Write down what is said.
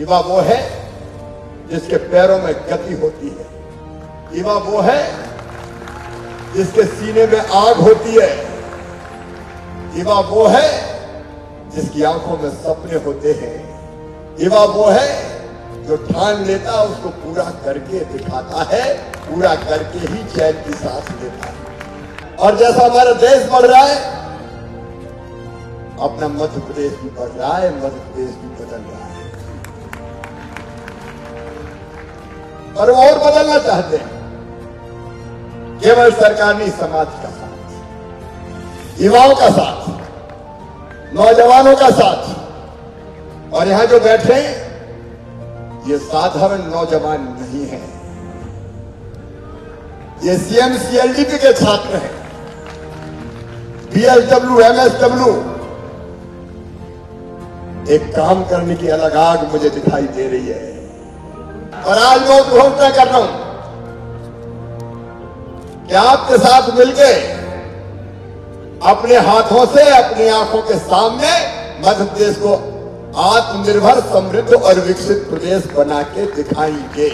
युवा वो है जिसके पैरों में गति होती है। युवा वो है जिसके सीने में आग होती है। युवा वो है जिसकी आँखों में सपने होते हैं। युवा वो है जो ठान लेता, उसको पूरा करके दिखाता है, पूरा करके ही चैन की सांस लेता है। और जैसा हमारा देश बढ़ रहा है, अपना मध्य प्रदेश भी बढ़ रहा है मध्य प्रदेश भी बदल रहा है। और वो और बदलना चाहते हैं। केवल सरकार नहीं, समाज का साथ। युवाओं का साथ, नौजवानों का साथ। और यहाँ जो बैठे ये साधारण नौजवान नहीं है। ये सीएम सीएलडीपी के छात्र हैं। बीएसडब्ल्यू एमएसडब्ल्यू एक काम करने की अलग आग मुझे दिखाई दे रही है। और आज मैं घोषणा कर रहा हूँ कि आपके साथ मिलकर अपने हाथों से, अपनी आँखों के सामने मध्य प्रदेश को आत्मनिर्भर समृद्ध और विकसित प्रदेश बना के दिखाएँगे।